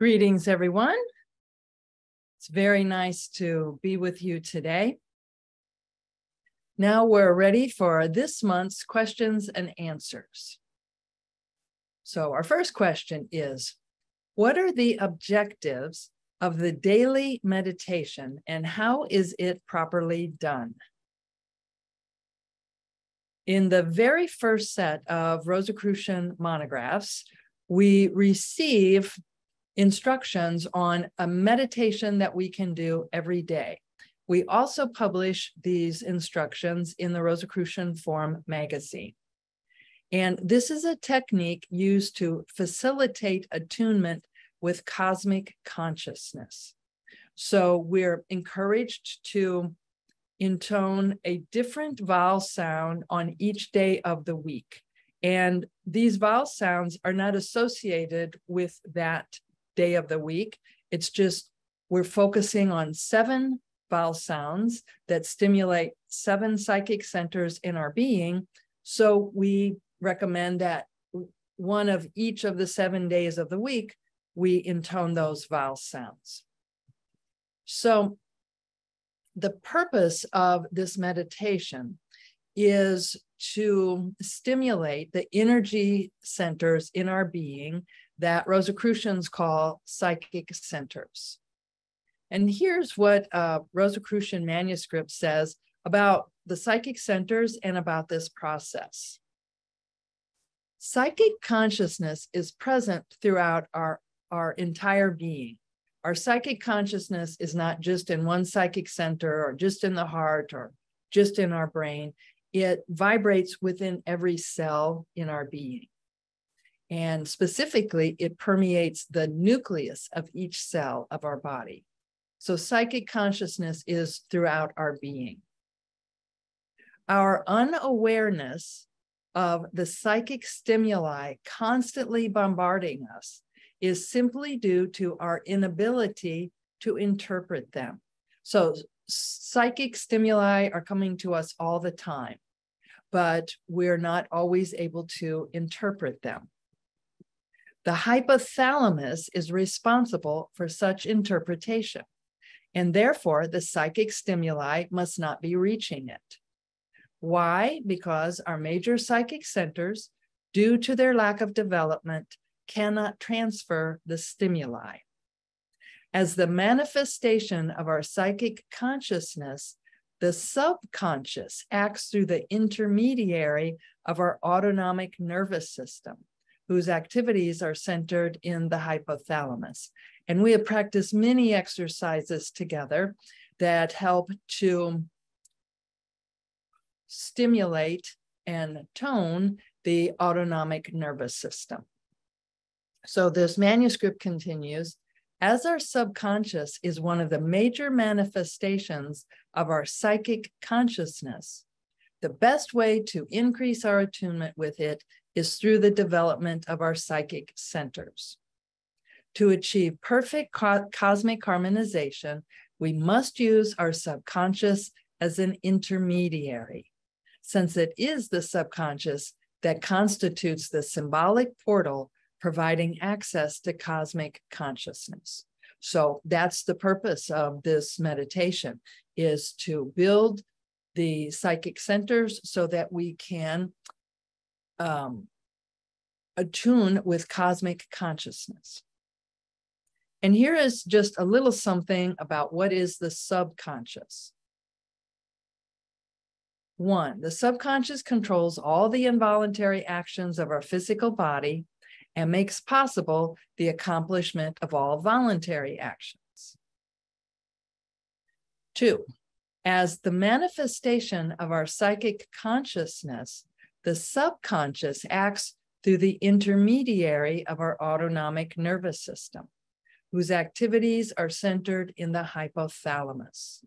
Greetings, everyone. It's very nice to be with you today. Now we're ready for this month's questions and answers. So, our first question is What are the objectives of the daily meditation and how is it properly done? In the very first set of Rosicrucian monographs, we receive instructions on a meditation that we can do every day. We also publish these instructions in the Rosicrucian Forum magazine. And this is a technique used to facilitate attunement with cosmic consciousness. So we're encouraged to intone a different vowel sound on each day of the week. And these vowel sounds are not associated with that day of the week. It's just we're focusing on seven vowel sounds that stimulate seven psychic centers in our being. So we recommend that one of each of the seven days of the week, we intone those vowel sounds. So the purpose of this meditation is to stimulate the energy centers in our being that Rosicrucians call psychic centers. And here's what a Rosicrucian manuscript says about the psychic centers and about this process. Psychic consciousness is present throughout our, our entire being. Our psychic consciousness is not just in one psychic center or just in the heart or just in our brain. It vibrates within every cell in our being. And specifically, it permeates the nucleus of each cell of our body. So psychic consciousness is throughout our being. Our unawareness of the psychic stimuli constantly bombarding us is simply due to our inability to interpret them. So psychic stimuli are coming to us all the time, but we're not always able to interpret them. The hypothalamus is responsible for such interpretation, and therefore the psychic stimuli must not be reaching it. Why? Because our major psychic centers, due to their lack of development, cannot transfer the stimuli. As the manifestation of our psychic consciousness, the subconscious acts through the intermediary of our autonomic nervous system whose activities are centered in the hypothalamus. And we have practiced many exercises together that help to stimulate and tone the autonomic nervous system. So this manuscript continues as our subconscious is one of the major manifestations of our psychic consciousness, the best way to increase our attunement with it is through the development of our psychic centers. To achieve perfect co- cosmic harmonization, we must use our subconscious as an intermediary, since it is the subconscious that constitutes the symbolic portal providing access to cosmic consciousness. So that's the purpose of this meditation is to build the psychic centers so that we can um, attune with cosmic consciousness. And here is just a little something about what is the subconscious. One, the subconscious controls all the involuntary actions of our physical body and makes possible the accomplishment of all voluntary actions. Two, as the manifestation of our psychic consciousness, the subconscious acts through the intermediary of our autonomic nervous system, whose activities are centered in the hypothalamus.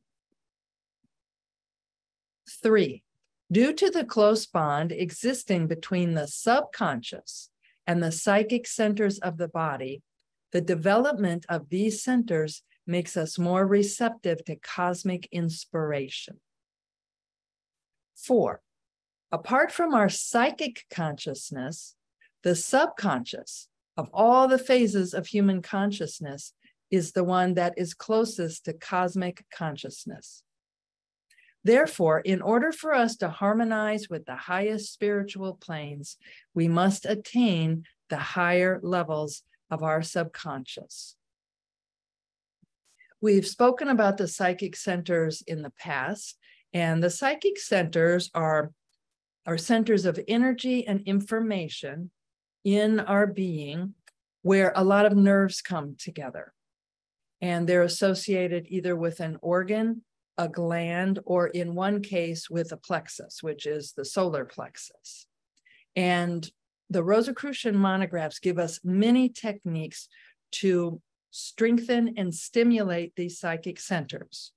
Three, due to the close bond existing between the subconscious and the psychic centers of the body, the development of these centers makes us more receptive to cosmic inspiration. Four, Apart from our psychic consciousness, the subconscious, of all the phases of human consciousness, is the one that is closest to cosmic consciousness. Therefore, in order for us to harmonize with the highest spiritual planes, we must attain the higher levels of our subconscious. We've spoken about the psychic centers in the past, and the psychic centers are, are centers of energy and information in our being where a lot of nerves come together. And they're associated either with an organ a gland, or in one case with a plexus, which is the solar plexus. And the Rosicrucian monographs give us many techniques to strengthen and stimulate these psychic centers.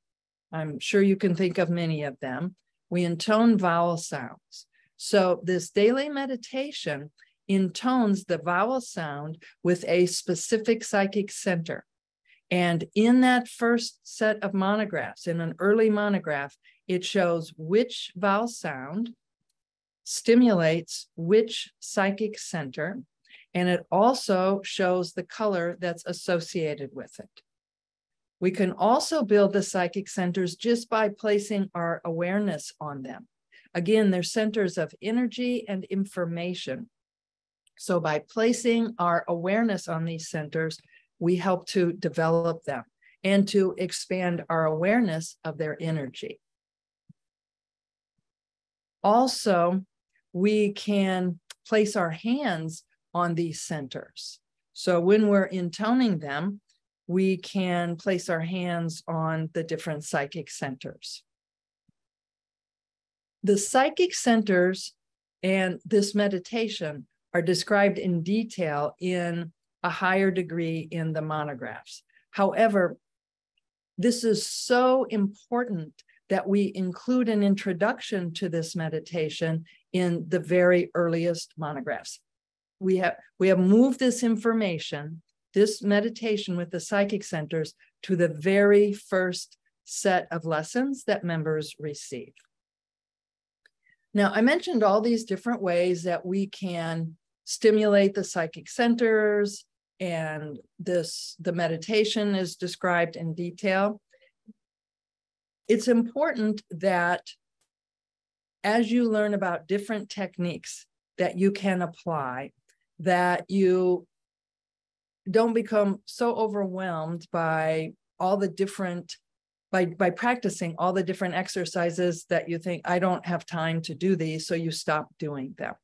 I'm sure you can think of many of them. We intone vowel sounds. So, this daily meditation intones the vowel sound with a specific psychic center. And in that first set of monographs, in an early monograph, it shows which vowel sound stimulates which psychic center, and it also shows the color that's associated with it. We can also build the psychic centers just by placing our awareness on them. Again, they're centers of energy and information. So by placing our awareness on these centers, we help to develop them and to expand our awareness of their energy. Also, we can place our hands on these centers. So when we're intoning them, we can place our hands on the different psychic centers. The psychic centers and this meditation are described in detail in a higher degree in the monographs. However, this is so important that we include an introduction to this meditation in the very earliest monographs. We have we have moved this information, this meditation with the psychic centers to the very first set of lessons that members receive. Now, I mentioned all these different ways that we can stimulate the psychic centers, and this the meditation is described in detail. It's important that as you learn about different techniques that you can apply that you don't become so overwhelmed by all the different by by practicing all the different exercises that you think I don't have time to do these so you stop doing them.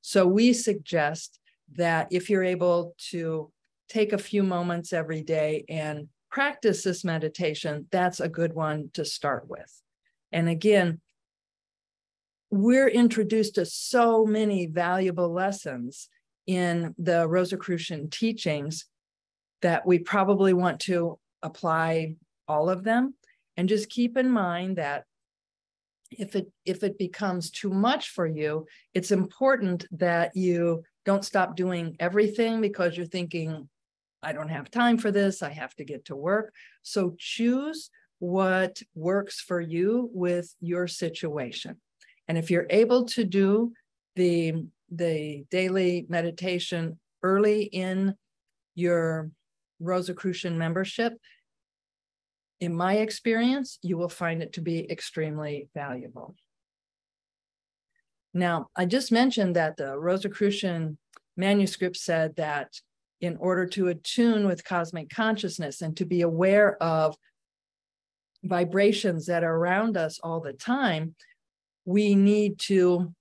So we suggest that if you're able to take a few moments every day and practice this meditation, that's a good one to start with. And again, we're introduced to so many valuable lessons in the Rosicrucian teachings that we probably want to apply all of them. And just keep in mind that if it if it becomes too much for you, it's important that you don't stop doing everything because you're thinking, I don't have time for this. I have to get to work. So choose what works for you with your situation. And if you're able to do the, the daily meditation early in your Rosicrucian membership, in my experience, you will find it to be extremely valuable. Now, I just mentioned that the Rosicrucian manuscript said that in order to attune with cosmic consciousness and to be aware of vibrations that are around us all the time, we need to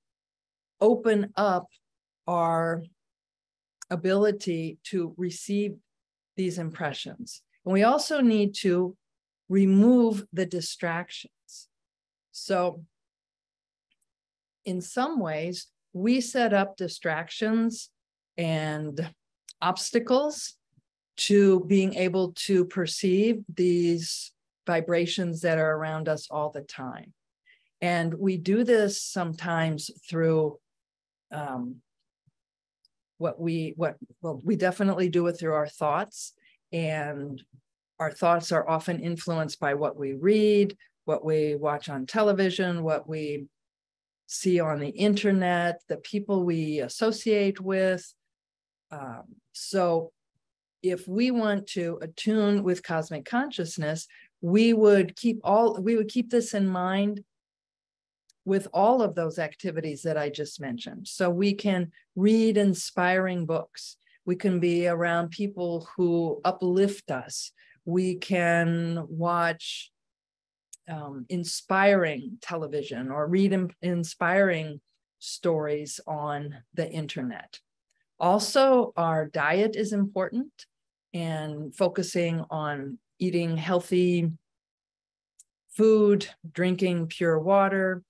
open up our ability to receive these impressions. And we also need to remove the distractions. So, in some ways, we set up distractions and obstacles to being able to perceive these vibrations that are around us all the time. And we do this sometimes through um, what we what well we definitely do it through our thoughts and our thoughts are often influenced by what we read what we watch on television what we see on the internet the people we associate with um, So if we want to attune with cosmic consciousness, we would keep all we would keep this in mind with all of those activities that I just mentioned. So we can read inspiring books. We can be around people who uplift us. We can watch um, inspiring television or read in, inspiring stories on the internet. Also, our diet is important and focusing on eating healthy food, drinking pure water,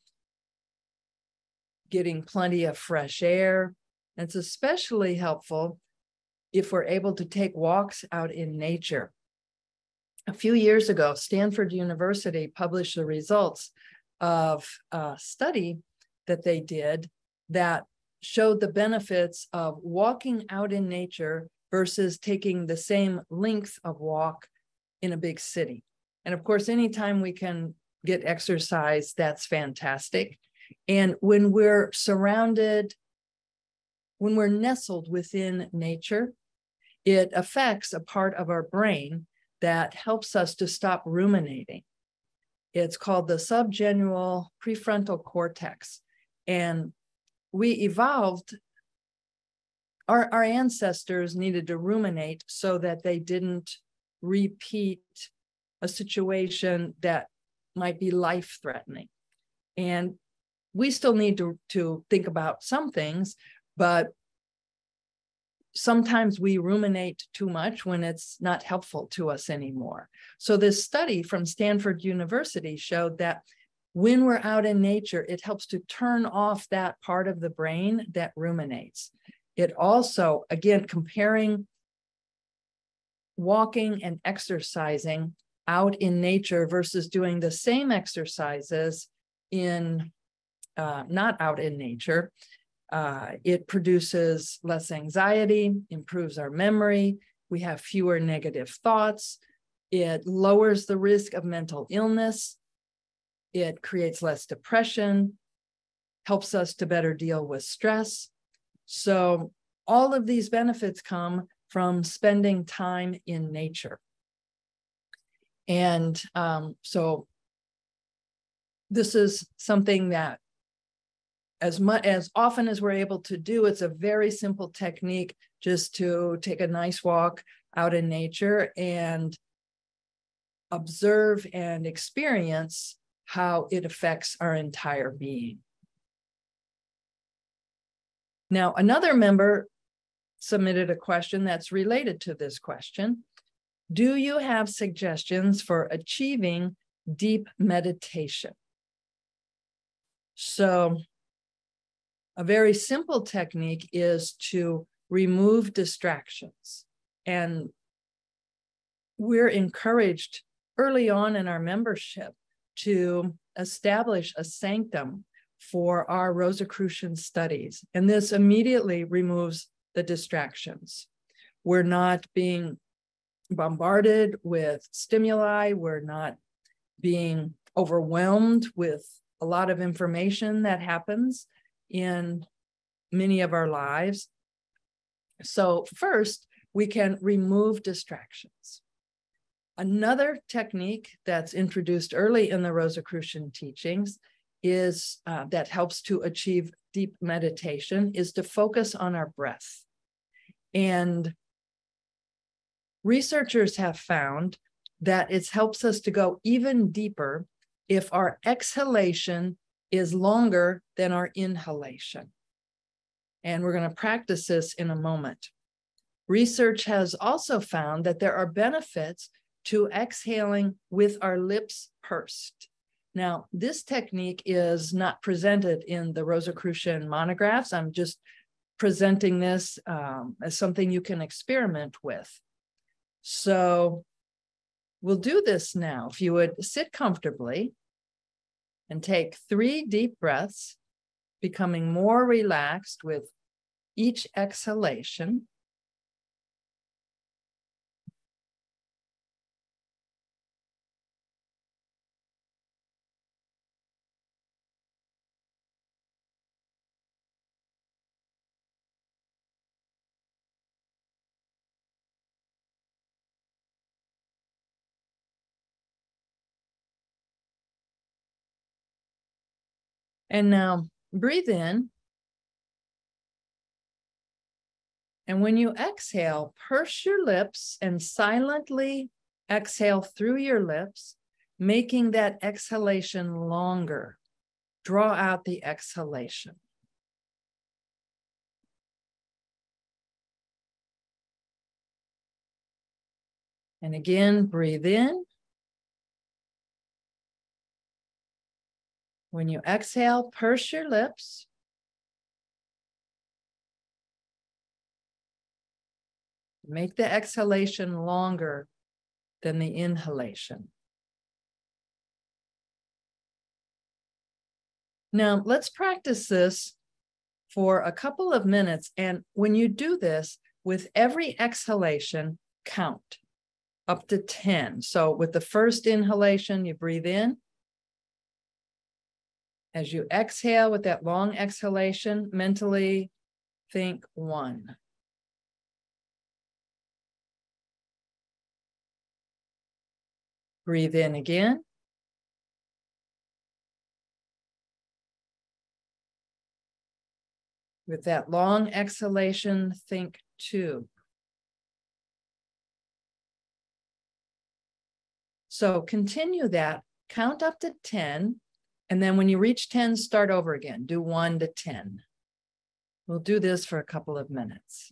getting plenty of fresh air. And it's especially helpful if we're able to take walks out in nature. A few years ago, Stanford University published the results of a study that they did that showed the benefits of walking out in nature versus taking the same length of walk in a big city. And of course, anytime we can get exercise, that's fantastic. And when we're surrounded, when we're nestled within nature, it affects a part of our brain that helps us to stop ruminating. It's called the subgenual prefrontal cortex. And we evolved, our, our ancestors needed to ruminate so that they didn't repeat a situation that might be life threatening. And we still need to, to think about some things, but sometimes we ruminate too much when it's not helpful to us anymore. So, this study from Stanford University showed that when we're out in nature, it helps to turn off that part of the brain that ruminates. It also, again, comparing walking and exercising out in nature versus doing the same exercises in uh, not out in nature, uh, it produces less anxiety, improves our memory. We have fewer negative thoughts. It lowers the risk of mental illness. It creates less depression, helps us to better deal with stress. So, all of these benefits come from spending time in nature. And um, so, this is something that as much as often as we're able to do it's a very simple technique just to take a nice walk out in nature and observe and experience how it affects our entire being. Now another member submitted a question that's related to this question. Do you have suggestions for achieving deep meditation? So a very simple technique is to remove distractions. And we're encouraged early on in our membership to establish a sanctum for our Rosicrucian studies. And this immediately removes the distractions. We're not being bombarded with stimuli, we're not being overwhelmed with a lot of information that happens in many of our lives. So, first, we can remove distractions. Another technique that's introduced early in the Rosicrucian teachings is uh, that helps to achieve deep meditation is to focus on our breath. And researchers have found that it helps us to go even deeper if our exhalation is longer than our inhalation. And we're going to practice this in a moment. Research has also found that there are benefits to exhaling with our lips pursed. Now, this technique is not presented in the Rosicrucian monographs. I'm just presenting this um, as something you can experiment with. So we'll do this now. If you would sit comfortably, and take three deep breaths, becoming more relaxed with each exhalation. And now breathe in. And when you exhale, purse your lips and silently exhale through your lips, making that exhalation longer. Draw out the exhalation. And again, breathe in. When you exhale, purse your lips. Make the exhalation longer than the inhalation. Now, let's practice this for a couple of minutes. And when you do this, with every exhalation, count up to 10. So with the first inhalation, you breathe in. As you exhale with that long exhalation, mentally think one. Breathe in again. With that long exhalation, think two. So continue that, count up to 10, and then when you reach 10, start over again. Do one to 10. We'll do this for a couple of minutes.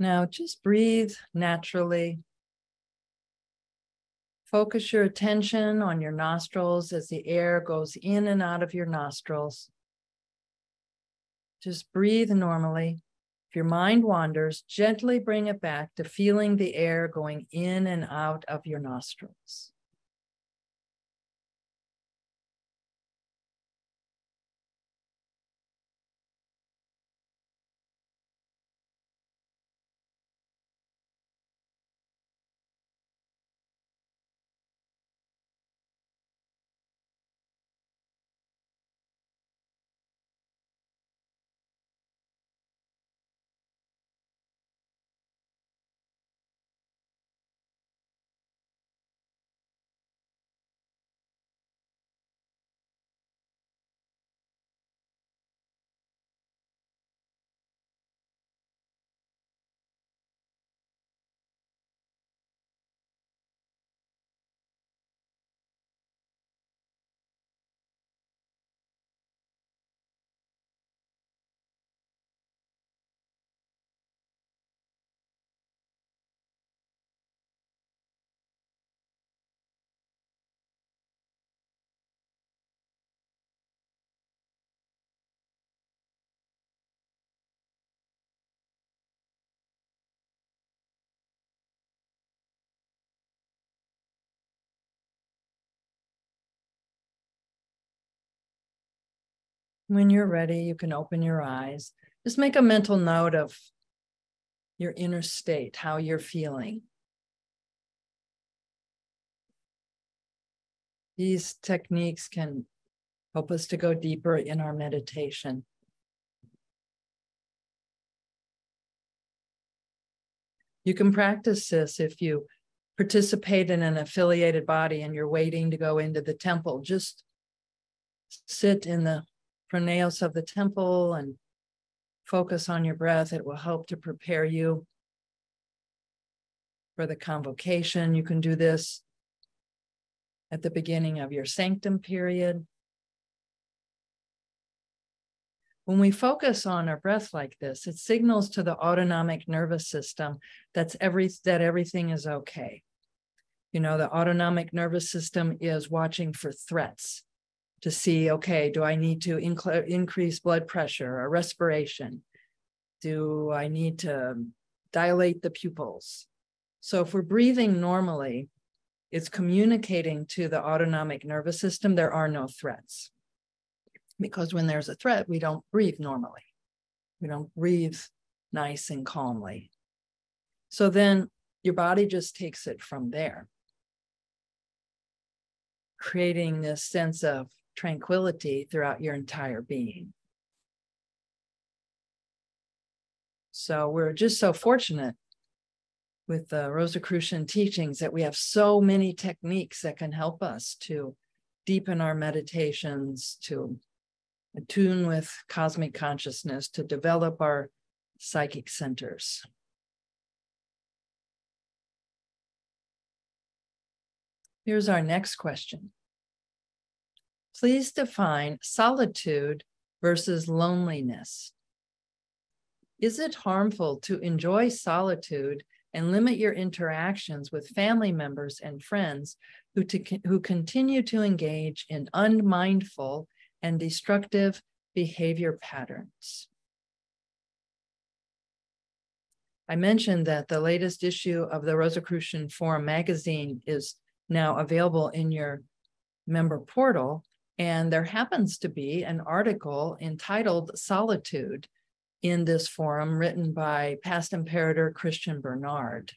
Now just breathe naturally. Focus your attention on your nostrils as the air goes in and out of your nostrils. Just breathe normally. If your mind wanders, gently bring it back to feeling the air going in and out of your nostrils. When you're ready, you can open your eyes. Just make a mental note of your inner state, how you're feeling. These techniques can help us to go deeper in our meditation. You can practice this if you participate in an affiliated body and you're waiting to go into the temple. Just sit in the pronaos of the temple and focus on your breath. It will help to prepare you for the convocation. You can do this at the beginning of your sanctum period. When we focus on our breath like this, it signals to the autonomic nervous system that's every that everything is okay. You know, the autonomic nervous system is watching for threats to see, okay, do I need to inc- increase blood pressure or respiration? Do I need to dilate the pupils? So if we're breathing normally, it's communicating to the autonomic nervous system there are no threats. Because when there's a threat, we don't breathe normally. We don't breathe nice and calmly. So then your body just takes it from there, creating this sense of tranquility throughout your entire being. So we're just so fortunate with the Rosicrucian teachings that we have so many techniques that can help us to deepen our meditations, to attune with cosmic consciousness, to develop our psychic centers. Here's our next question. Please define solitude versus loneliness. Is it harmful to enjoy solitude and limit your interactions with family members and friends who, to, who continue to engage in unmindful and destructive behavior patterns. I mentioned that the latest issue of the Rosicrucian Forum magazine is now available in your member portal. And there happens to be an article entitled Solitude in this forum written by past imperator Christian Bernard.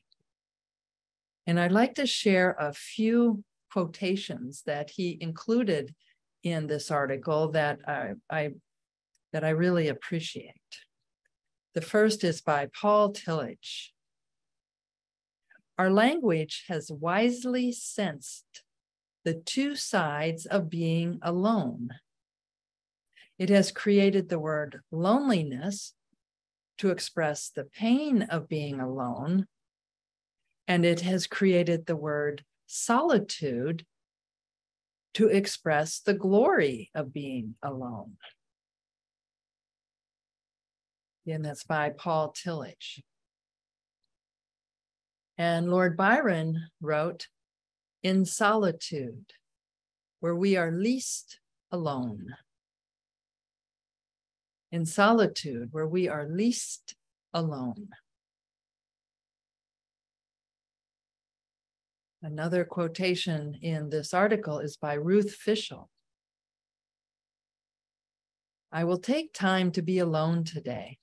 And I'd like to share a few quotations that he included in this article that I, I that I really appreciate. The first is by Paul Tillich. Our language has wisely sensed the two sides of being alone it has created the word loneliness to express the pain of being alone. And it has created the word solitude to express the glory of being alone. And that's by Paul Tillich. And Lord Byron wrote, In solitude, where we are least alone in solitude where we are least alone. Another quotation in this article is by Ruth Fishel. I will take time to be alone today.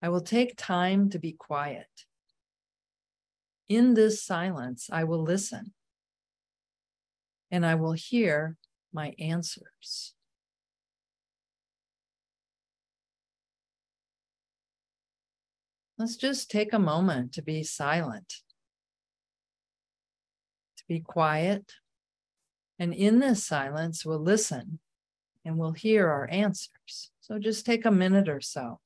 I will take time to be quiet. In this silence, I will listen and I will hear my answers. Let's just take a moment to be silent, to be quiet. And in this silence, we'll listen and we'll hear our answers. So just take a minute or so.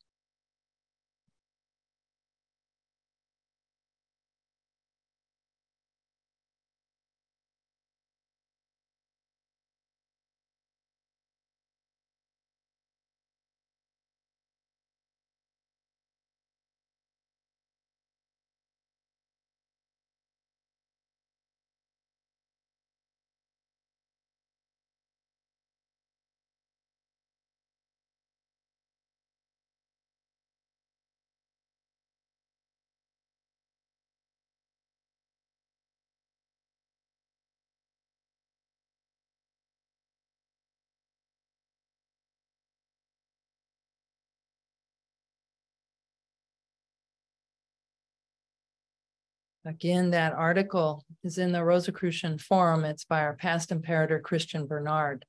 Again, that article is in the Rosicrucian Forum. It's by our past imperator, Christian Bernard.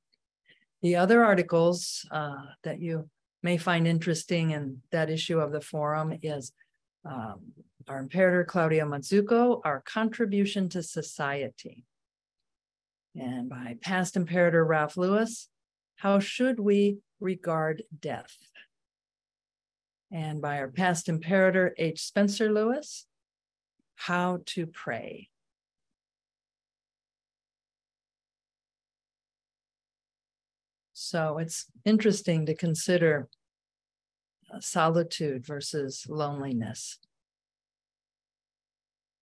The other articles uh, that you may find interesting in that issue of the forum is um, our imperator, Claudio Mazzucco, Our Contribution to Society. And by past imperator, Ralph Lewis, How Should We Regard Death? And by our past imperator, H. Spencer Lewis, How to Pray. So it's interesting to consider uh, solitude versus loneliness.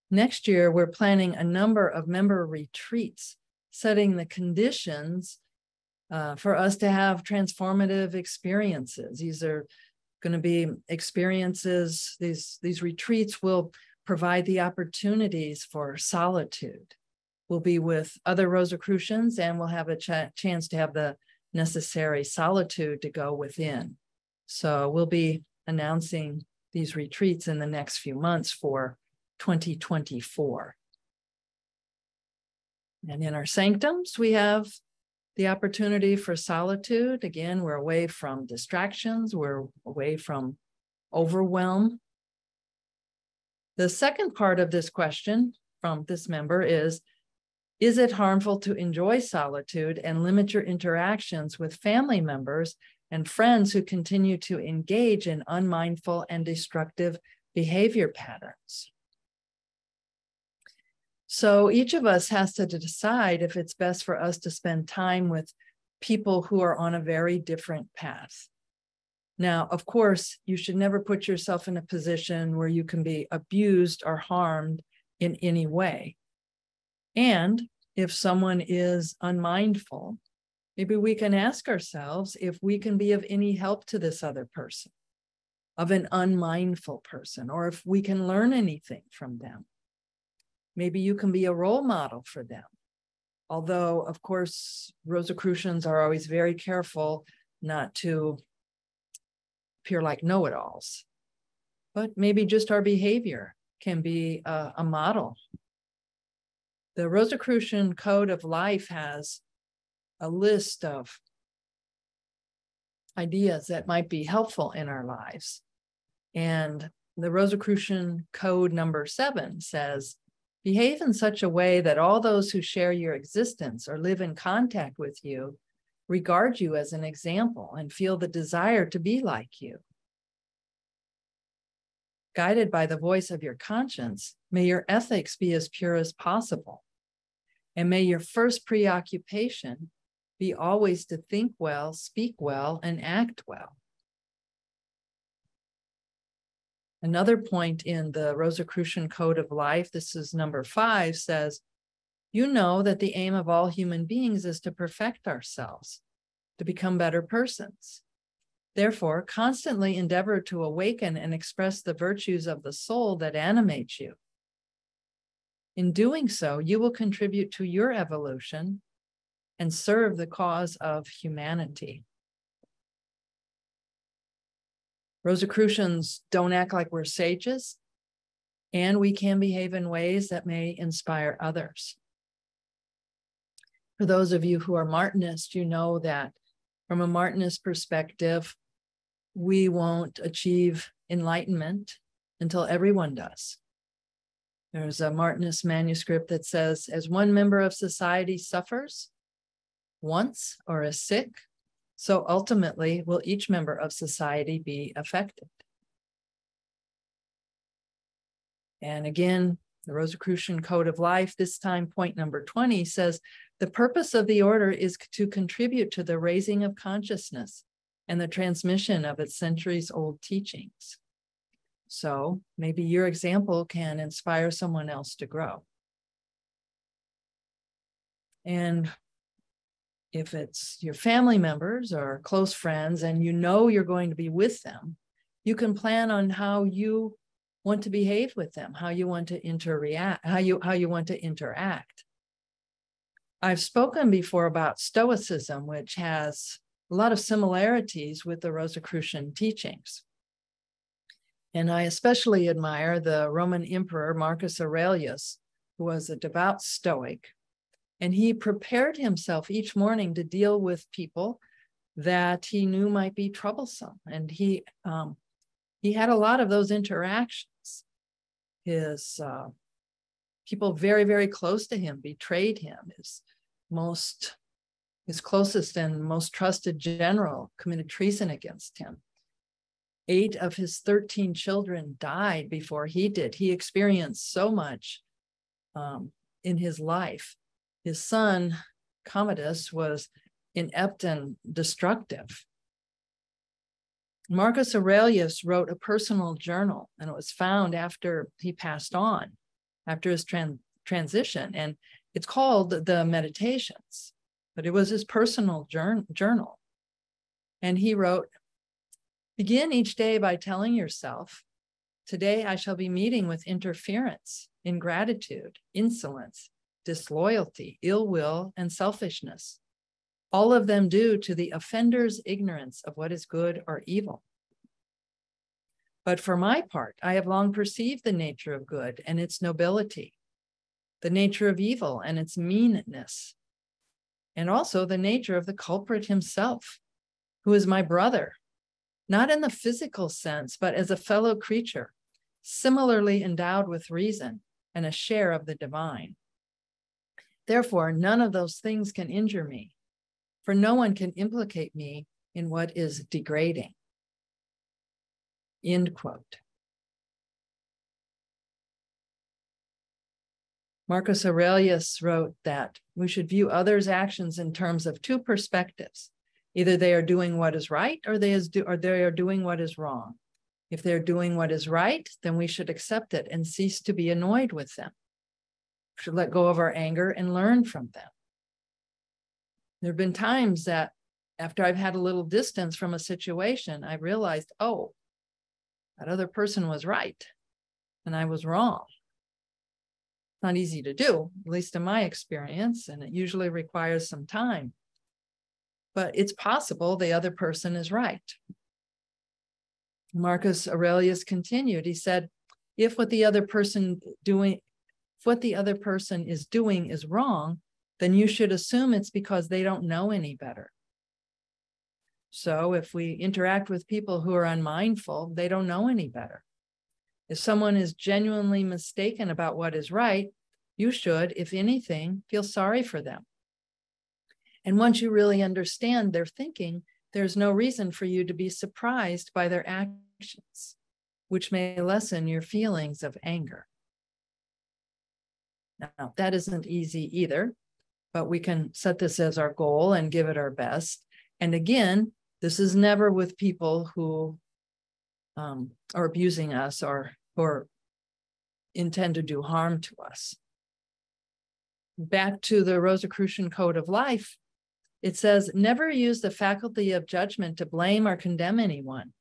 Next year, we're planning a number of member retreats, setting the conditions uh, for us to have transformative experiences. These are going to be experiences, these, these retreats will provide the opportunities for solitude. We'll be with other Rosicrucians and we'll have a ch- chance to have the necessary solitude to go within. So we'll be announcing these retreats in the next few months for 2024. And in our sanctums, we have the opportunity for solitude. Again, we're away from distractions, we're away from overwhelm. The second part of this question from this member is is it harmful to enjoy solitude and limit your interactions with family members and friends who continue to engage in unmindful and destructive behavior patterns? So each of us has to decide if it's best for us to spend time with people who are on a very different path. Now, of course, you should never put yourself in a position where you can be abused or harmed in any way. And if someone is unmindful, maybe we can ask ourselves if we can be of any help to this other person, of an unmindful person, or if we can learn anything from them. Maybe you can be a role model for them. Although, of course, Rosicrucians are always very careful not to appear like know it alls, but maybe just our behavior can be a, a model the Rosicrucian Code of Life has a list of ideas that might be helpful in our lives. And the Rosicrucian Code number seven says, behave in such a way that all those who share your existence or live in contact with you regard you as an example and feel the desire to be like you guided by the voice of your conscience, may your ethics be as pure as possible. And may your first preoccupation be always to think well, speak well, and act well. Another point in the Rosicrucian Code of Life, this is number five, says, You know that the aim of all human beings is to perfect ourselves, to become better persons. Therefore, constantly endeavor to awaken and express the virtues of the soul that animate you in doing so, you will contribute to your evolution and serve the cause of humanity. Rosicrucians don't act like we're sages, and we can behave in ways that may inspire others. For those of you who are Martinist, you know that from a Martinist perspective, we won't achieve enlightenment until everyone does. There's a Martinist manuscript that says, as one member of society suffers once or is sick, so ultimately will each member of society be affected. And again, the Rosicrucian Code of Life, this time point number 20, says the purpose of the order is to contribute to the raising of consciousness and the transmission of its centuries old teachings. So maybe your example can inspire someone else to grow. And if it's your family members or close friends and you know you're going to be with them, you can plan on how you want to behave with them, how you want to interact, how you how you want to interact. I've spoken before about Stoicism, which has a lot of similarities with the Rosicrucian teachings. And I especially admire the Roman emperor Marcus Aurelius, who was a devout Stoic. And he prepared himself each morning to deal with people that he knew might be troublesome. And he um, he had a lot of those interactions. His uh, people very, very close to him betrayed him. His most his closest and most trusted general committed treason against him. Eight of his 13 children died before he did. He experienced so much um, in his life. His son, Commodus, was inept and destructive. Marcus Aurelius wrote a personal journal, and it was found after he passed on, after his tran- transition. And it's called the Meditations but it was his personal journal. And he wrote, Begin each day by telling yourself, Today I shall be meeting with interference, ingratitude, insolence, disloyalty, ill will, and selfishness, all of them due to the offender's ignorance of what is good or evil. But for my part, I have long perceived the nature of good and its nobility, the nature of evil and its meanness, and also the nature of the culprit himself, who is my brother, not in the physical sense, but as a fellow creature, similarly endowed with reason and a share of the divine. Therefore, none of those things can injure me, for no one can implicate me in what is degrading. End quote. Marcus Aurelius wrote that we should view others' actions in terms of two perspectives. Either they are doing what is right or they, is do, or they are doing what is wrong. If they're doing what is right, then we should accept it and cease to be annoyed with them. We should let go of our anger and learn from them. There have been times that after I've had a little distance from a situation, I realized, oh, that other person was right and I was wrong It's not easy to do, at least in my experience, and it usually requires some time. But it's possible the other person is right. Marcus Aurelius continued. He said, if what the other person doing, if what the other person is doing is wrong, then you should assume it's because they don't know any better. So if we interact with people who are unmindful, they don't know any better. If someone is genuinely mistaken about what is right, you should, if anything, feel sorry for them. And once you really understand their thinking, there's no reason for you to be surprised by their actions, which may lessen your feelings of anger. Now, that isn't easy either, but we can set this as our goal and give it our best. And again, this is never with people who um, are abusing us or or intend to do harm to us. Back to the Rosicrucian Code of Life, it says, Never use the faculty of judgment to blame or condemn anyone,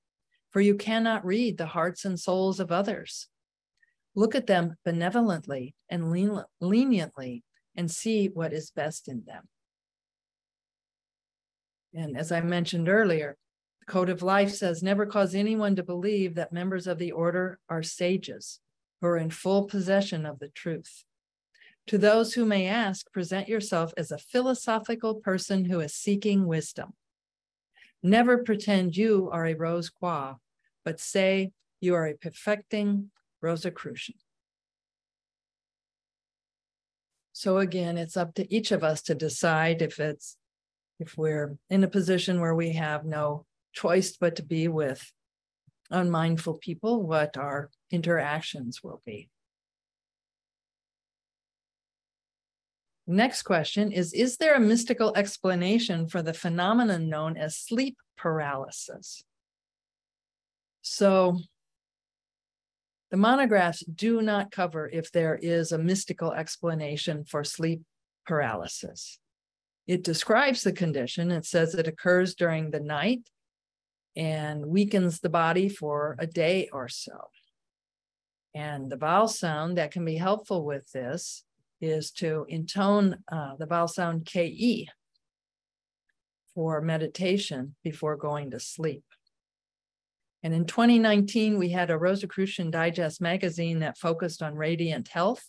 for you cannot read the hearts and souls of others. Look at them benevolently and leniently and see what is best in them. And as I mentioned earlier, the Code of Life says never cause anyone to believe that members of the order are sages who are in full possession of the truth. To those who may ask, present yourself as a philosophical person who is seeking wisdom. Never pretend you are a Rose Croix, but say you are a perfecting Rosicrucian. So again, it's up to each of us to decide if it's if we're in a position where we have no choice but to be with unmindful people, what our interactions will be. Next question is Is there a mystical explanation for the phenomenon known as sleep paralysis? So, the monographs do not cover if there is a mystical explanation for sleep paralysis. It describes the condition. It says it occurs during the night and weakens the body for a day or so. And the vowel sound that can be helpful with this is to intone uh, the vowel sound KE for meditation before going to sleep. And in 2019, we had a Rosicrucian Digest magazine that focused on radiant health.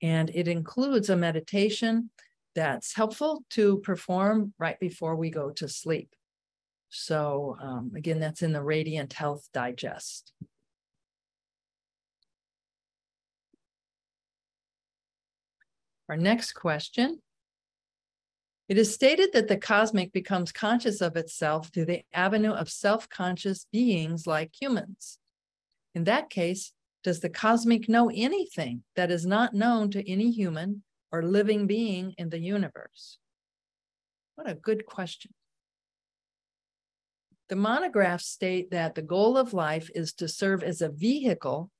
And it includes a meditation that's helpful to perform right before we go to sleep. So um, again, that's in the Radiant Health Digest. Our next question. It is stated that the cosmic becomes conscious of itself through the avenue of self-conscious beings like humans. In that case, does the cosmic know anything that is not known to any human or living being in the universe? What a good question. The monographs state that the goal of life is to serve as a vehicle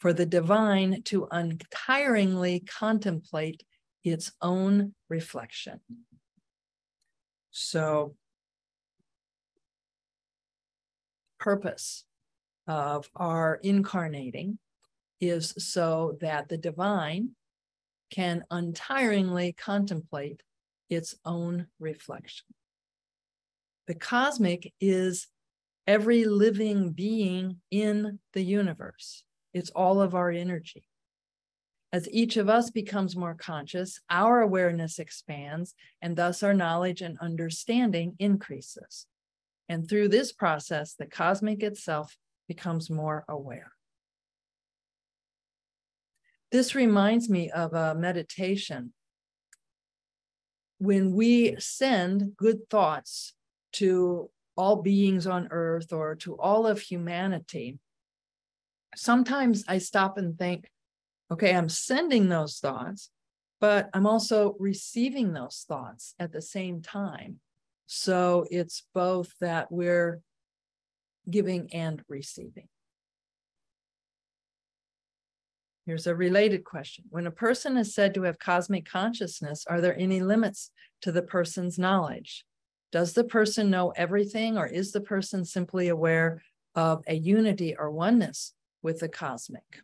for the divine to untiringly contemplate its own reflection. So, purpose of our incarnating is so that the divine can untiringly contemplate its own reflection. The cosmic is every living being in the universe. It's all of our energy. As each of us becomes more conscious, our awareness expands, and thus our knowledge and understanding increases. And through this process, the cosmic itself becomes more aware. This reminds me of a meditation. When we send good thoughts to all beings on earth or to all of humanity, sometimes I stop and think, okay, I'm sending those thoughts, but I'm also receiving those thoughts at the same time. So it's both that we're giving and receiving. Here's a related question. When a person is said to have cosmic consciousness, are there any limits to the person's knowledge? Does the person know everything, or is the person simply aware of a unity or oneness with the cosmic?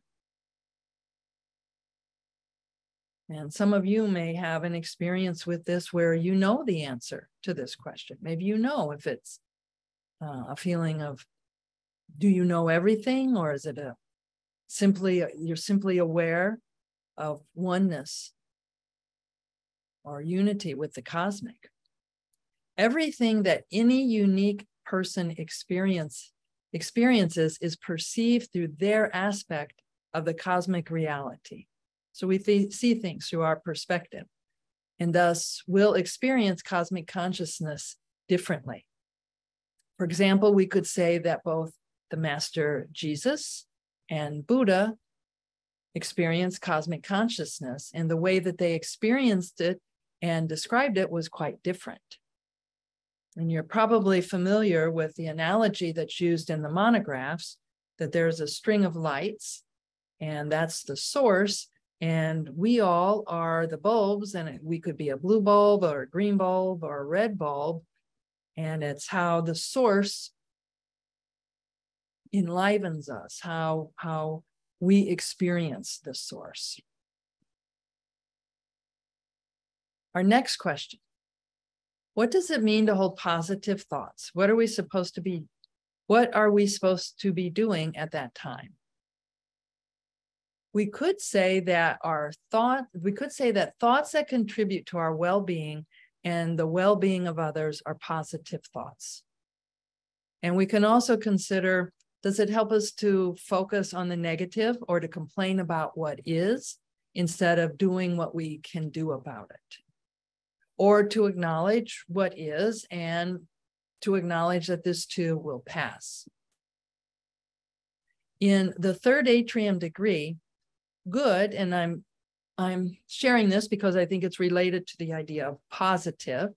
And some of you may have an experience with this where you know the answer to this question. Maybe you know if it's uh, a feeling of, do you know everything, or is it a simply, you're simply aware of oneness or unity with the cosmic? everything that any unique person experience experiences is perceived through their aspect of the cosmic reality. So we th- see things through our perspective, and thus we'll experience cosmic consciousness differently. For example, we could say that both the Master Jesus and Buddha experienced cosmic consciousness, and the way that they experienced it and described it was quite different. And you're probably familiar with the analogy that's used in the monographs that there's a string of lights, and that's the source. And we all are the bulbs, and we could be a blue bulb or a green bulb or a red bulb. And it's how the source enlivens us, how, how we experience the source. Our next question what does it mean to hold positive thoughts? What are we supposed to be? What are we supposed to be doing at that time? We could say that our thought, we could say that thoughts that contribute to our well being and the well being of others are positive thoughts. And we can also consider does it help us to focus on the negative or to complain about what is instead of doing what we can do about it? or to acknowledge what is and to acknowledge that this too will pass. In the third atrium degree, good, and I'm I'm sharing this because I think it's related to the idea of positive.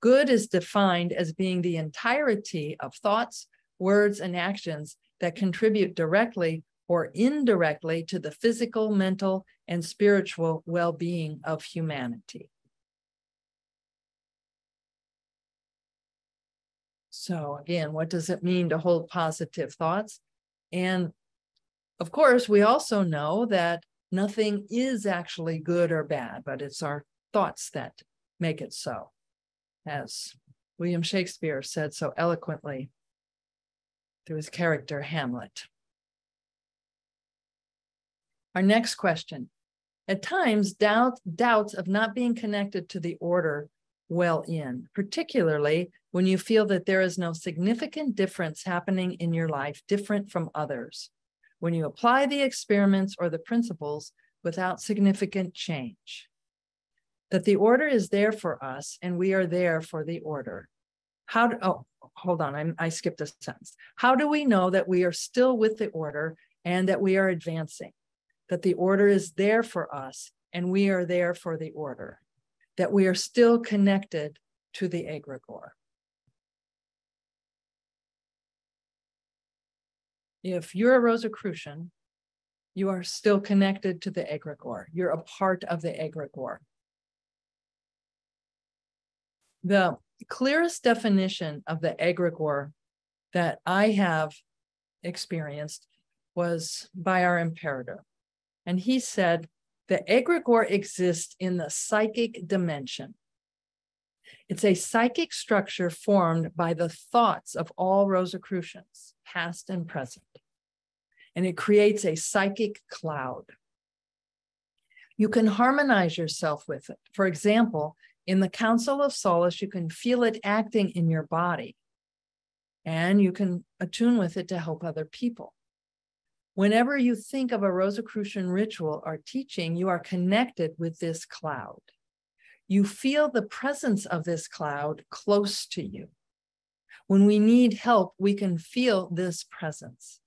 Good is defined as being the entirety of thoughts, words, and actions that contribute directly or indirectly to the physical, mental, and spiritual well being of humanity. So, again, what does it mean to hold positive thoughts? And of course, we also know that nothing is actually good or bad, but it's our thoughts that make it so. As William Shakespeare said so eloquently, through his character Hamlet. Our next question. At times, doubt, doubts of not being connected to the order well in, particularly when you feel that there is no significant difference happening in your life different from others, when you apply the experiments or the principles without significant change. That the order is there for us and we are there for the order. How do, oh, hold on, I'm, I skipped a sentence. How do we know that we are still with the order and that we are advancing? That the order is there for us and we are there for the order that we are still connected to the egregore. If you're a Rosicrucian, you are still connected to the egregore. You're a part of the egregore. The clearest definition of the egregore that I have experienced was by our imperator. And he said, the egregore exists in the psychic dimension. It's a psychic structure formed by the thoughts of all Rosicrucians, past and present. And it creates a psychic cloud. You can harmonize yourself with it. For example, in the Council of Solace, you can feel it acting in your body, and you can attune with it to help other people. Whenever you think of a Rosicrucian ritual or teaching, you are connected with this cloud. You feel the presence of this cloud close to you. When we need help, we can feel this presence.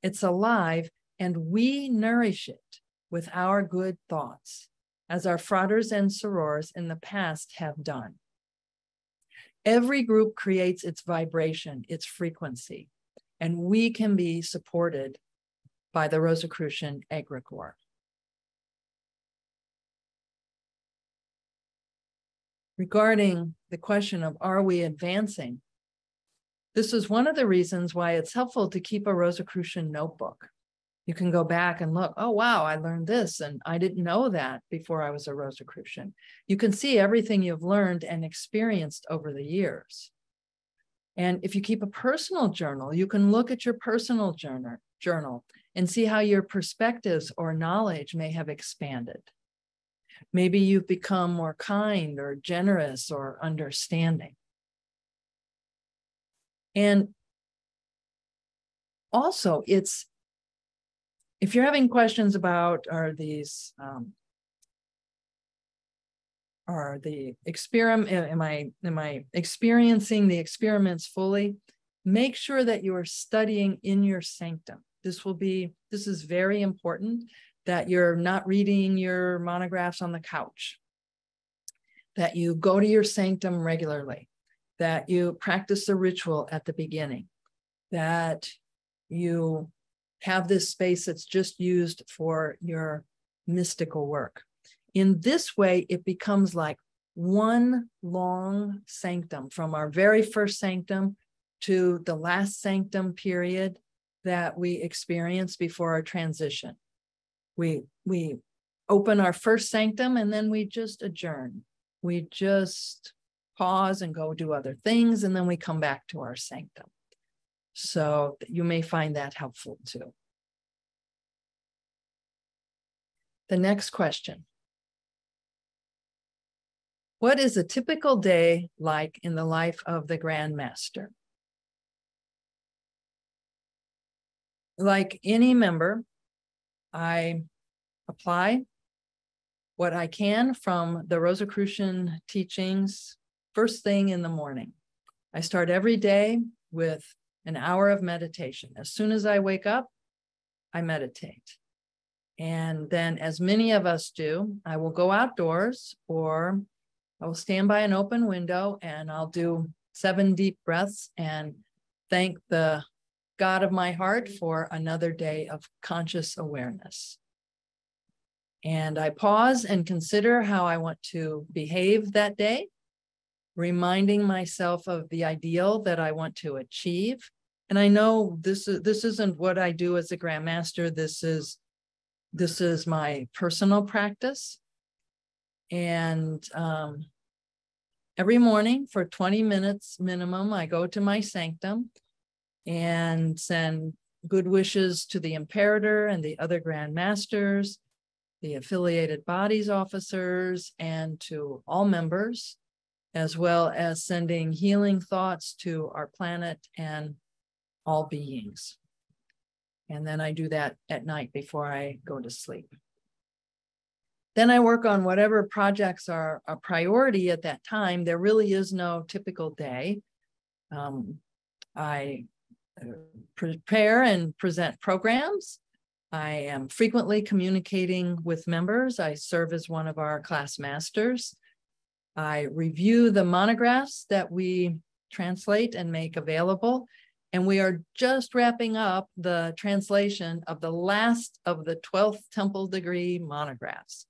It's alive, and we nourish it with our good thoughts, as our fratres and sorors in the past have done. Every group creates its vibration, its frequency, and we can be supported by the Rosicrucian egregore. Regarding the question of are we advancing, this is one of the reasons why it's helpful to keep a Rosicrucian notebook. You can go back and look, oh, wow, I learned this, and I didn't know that before I was a Rosicrucian. You can see everything you've learned and experienced over the years. And if you keep a personal journal, you can look at your personal journal, and see how your perspectives or knowledge may have expanded. Maybe you've become more kind or generous or understanding. And also, it's if you're having questions about are these um, are the experiment am i am i experiencing the experiments fully? Make sure that you are studying in your sanctum. This will be, this is very important that you're not reading your monographs on the couch, that you go to your sanctum regularly, that you practice the ritual at the beginning, that you have this space that's just used for your mystical work. In this way, it becomes like one long sanctum from our very first sanctum to the last sanctum period that we experience before our transition. We we open our first sanctum and then we just adjourn. We just pause and go do other things and then we come back to our sanctum. So you may find that helpful too. The next question. What is a typical day like in the life of the Grand Master? like any member, I apply what I can from the Rosicrucian teachings first thing in the morning. I start every day with an hour of meditation. As soon as I wake up, I meditate. And then, as many of us do, I will go outdoors or I will stand by an open window and I'll do seven deep breaths and thank the God of my heart for another day of conscious awareness. And I pause and consider how I want to behave that day, reminding myself of the ideal that I want to achieve. And I know this is this isn't what I do as a grandmaster. This is this is my personal practice. And um, every morning for 20 minutes minimum, I go to my sanctum and send good wishes to the imperator and the other grand masters, the affiliated bodies officers, and to all members, as well as sending healing thoughts to our planet and all beings. And then I do that at night before I go to sleep. Then I work on whatever projects are a priority at that time. There really is no typical day. Um, I prepare and present programs. I am frequently communicating with members. I serve as one of our class masters. I review the monographs that we translate and make available. And we are just wrapping up the translation of the last of the 12th Temple degree monographs.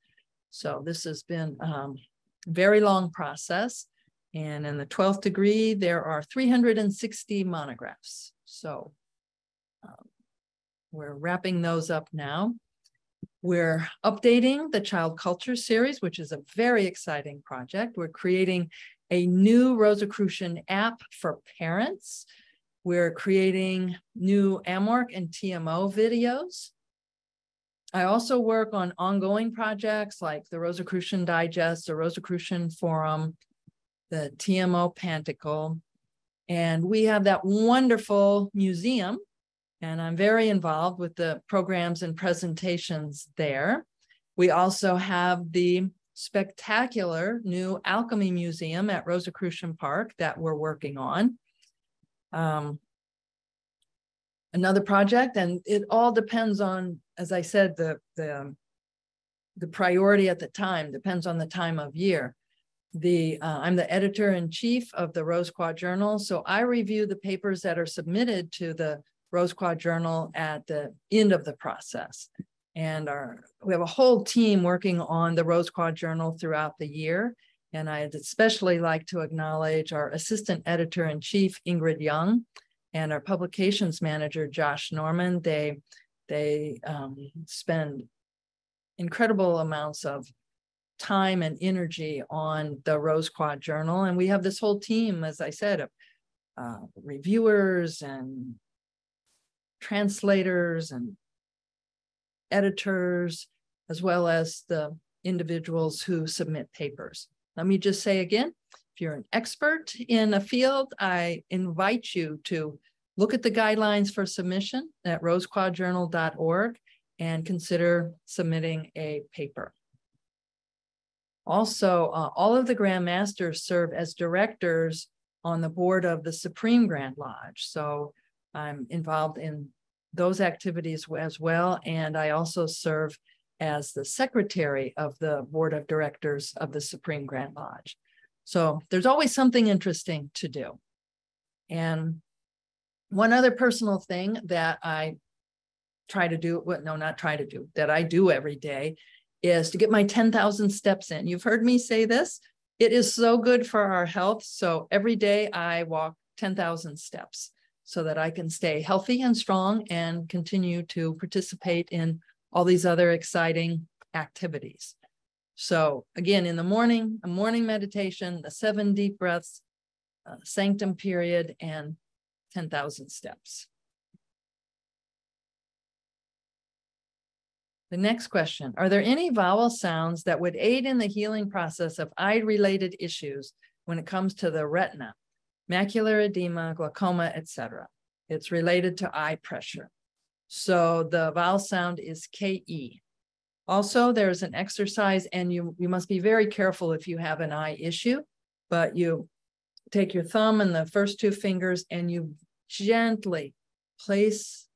So this has been um, a very long process. And in the 12th degree, there are 360 monographs. So um, we're wrapping those up now. We're updating the Child Culture Series, which is a very exciting project. We're creating a new Rosicrucian app for parents. We're creating new AMWORK and TMO videos. I also work on ongoing projects like the Rosicrucian Digest, the Rosicrucian Forum, the TMO Pantacle. And we have that wonderful museum, and I'm very involved with the programs and presentations there. We also have the spectacular new Alchemy Museum at Rosicrucian Park that we're working on. Um, another project, and it all depends on, as I said, the the the priority at the time depends on the time of year the uh, I'm the editor in chief of the Rose Croix Journal, so I review the papers that are submitted to the Rose Croix Journal at the end of the process. And our we have a whole team working on the Rose Croix Journal throughout the year. And I'd especially like to acknowledge our assistant editor in chief, Ingrid Young, and our publications manager, Josh Norman. They they um, spend incredible amounts of time and energy on the Rose Croix Journal. And we have this whole team, as I said, of uh, reviewers and translators and editors, as well as the individuals who submit papers. Let me just say again, if you're an expert in a field, I invite you to look at the guidelines for submission at rosecroixjournal.org and consider submitting a paper. Also, uh, all of the Grand Masters serve as directors on the board of the Supreme Grand Lodge. So I'm involved in those activities as well. And I also serve as the secretary of the board of directors of the Supreme Grand Lodge. So there's always something interesting to do. And one other personal thing that I try to do, well, no, not try to do, that I do every day is to get my 10,000 steps in. You've heard me say this. It is so good for our health. So every day I walk 10,000 steps so that I can stay healthy and strong and continue to participate in all these other exciting activities. So again, in the morning, a morning meditation, the seven deep breaths, uh, sanctum period, and 10,000 steps. The next question, are there any vowel sounds that would aid in the healing process of eye-related issues when it comes to the retina, macular edema, glaucoma, etc.? It's related to eye pressure. So the vowel sound is KE. Also, there's an exercise, and you, you must be very careful if you have an eye issue, but you take your thumb and the first two fingers and you gently place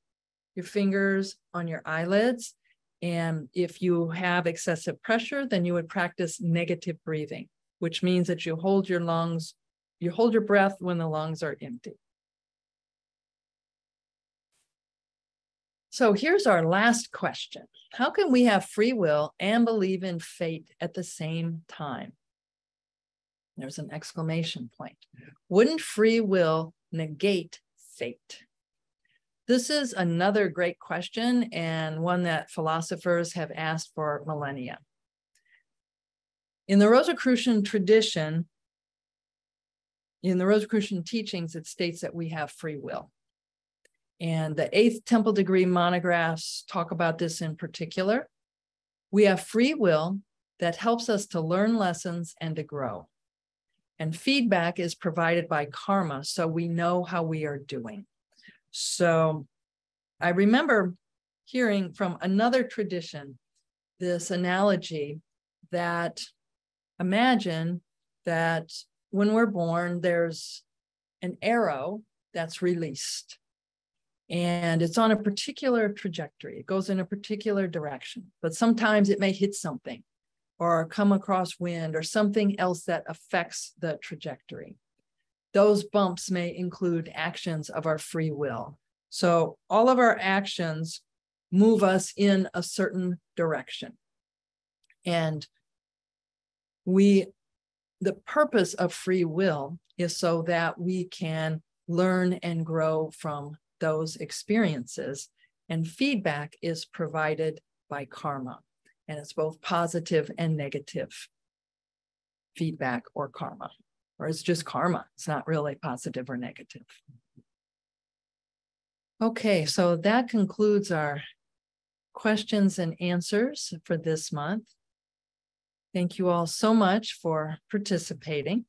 your fingers on your eyelids and if you have excessive pressure, then you would practice negative breathing, which means that you hold your lungs, you hold your breath when the lungs are empty. So here's our last question. How can we have free will and believe in fate at the same time? There's an exclamation point. Wouldn't free will negate fate? This is another great question and one that philosophers have asked for millennia. In the Rosicrucian tradition, in the Rosicrucian teachings, it states that we have free will. And the eighth temple degree monographs talk about this in particular. We have free will that helps us to learn lessons and to grow. And feedback is provided by karma, so we know how we are doing. So I remember hearing from another tradition this analogy that imagine that when we're born, there's an arrow that's released and it's on a particular trajectory. It goes in a particular direction, but sometimes it may hit something or come across wind or something else that affects the trajectory. Those bumps may include actions of our free will. So all of our actions move us in a certain direction. And we, the purpose of free will is so that we can learn and grow from those experiences. And feedback is provided by karma. And it's both positive and negative feedback or karma, or it's just karma. It's not really positive or negative. Okay, so that concludes our questions and answers for this month. Thank you all so much for participating.